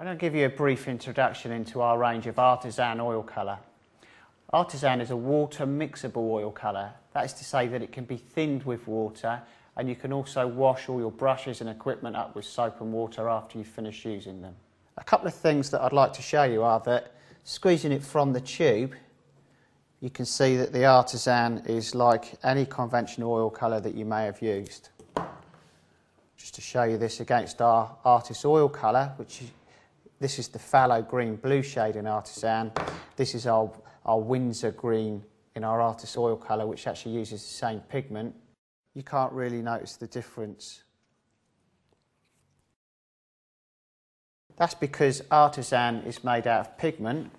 I'm going to give you a brief introduction into our range of Artisan oil colour. Artisan is a water mixable oil colour. That is to say that it can be thinned with water and you can also wash all your brushes and equipment up with soap and water after you finish using them. A couple of things that I'd like to show you are that squeezing it from the tube you can see that the Artisan is like any conventional oil colour that you may have used. Just to show you this against our Artis oil colour, which this is the phthalo green blue shade in Artisan. This is our, our Winsor green in our Artis oil colour, which actually uses the same pigment. You can't really notice the difference. That's because Artisan is made out of pigment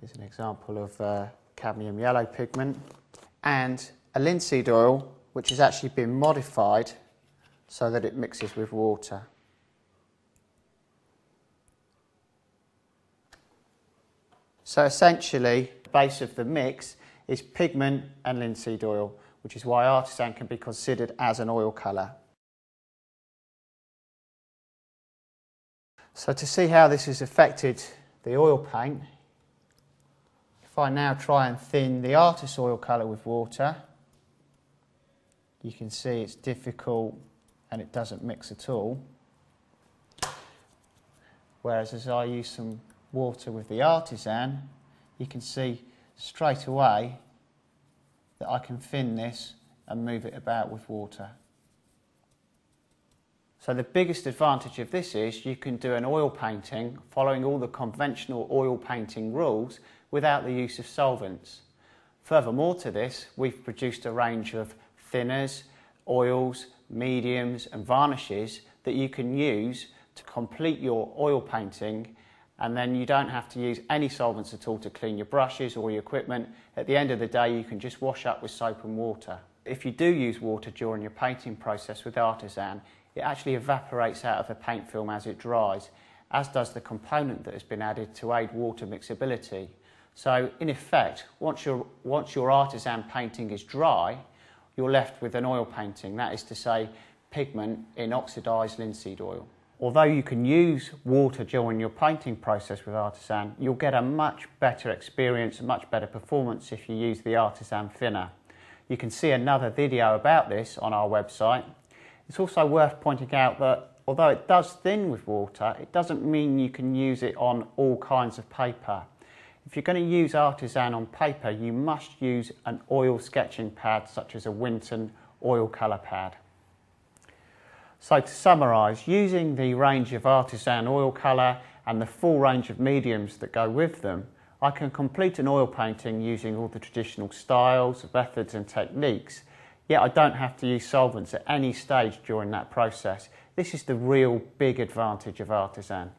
Here's an example of uh, cadmium yellow pigment. And a linseed oil, which has actually been modified so that it mixes with water. So essentially, the base of the mix is pigment and linseed oil, which is why artisan can be considered as an oil colour. So to see how this has affected the oil paint, if I now try and thin the Artis oil colour with water, you can see it's difficult and it doesn't mix at all. Whereas as I use some water with the Artisan, you can see straight away that I can thin this and move it about with water. So the biggest advantage of this is you can do an oil painting following all the conventional oil painting rules without the use of solvents. Furthermore to this, we've produced a range of thinners, oils, mediums and varnishes that you can use to complete your oil painting and then you don't have to use any solvents at all to clean your brushes or your equipment. At the end of the day, you can just wash up with soap and water. If you do use water during your painting process with Artisan, it actually evaporates out of the paint film as it dries, as does the component that has been added to aid water mixability. So in effect, once your, once your artisan painting is dry, you're left with an oil painting, that is to say pigment in oxidised linseed oil. Although you can use water during your painting process with artisan, you'll get a much better experience, a much better performance if you use the artisan thinner. You can see another video about this on our website. It's also worth pointing out that although it does thin with water, it doesn't mean you can use it on all kinds of paper. If you're going to use Artisan on paper, you must use an oil sketching pad such as a Winton oil colour pad. So to summarise, using the range of Artisan oil colour and the full range of mediums that go with them, I can complete an oil painting using all the traditional styles, methods and techniques, yet I don't have to use solvents at any stage during that process. This is the real big advantage of Artisan.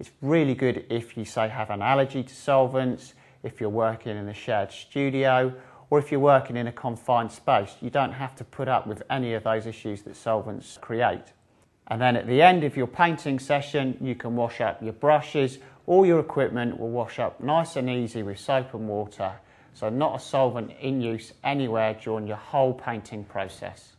It's really good if you say have an allergy to solvents, if you're working in a shared studio, or if you're working in a confined space. You don't have to put up with any of those issues that solvents create. And then at the end of your painting session, you can wash up your brushes. All your equipment will wash up nice and easy with soap and water. So not a solvent in use anywhere during your whole painting process.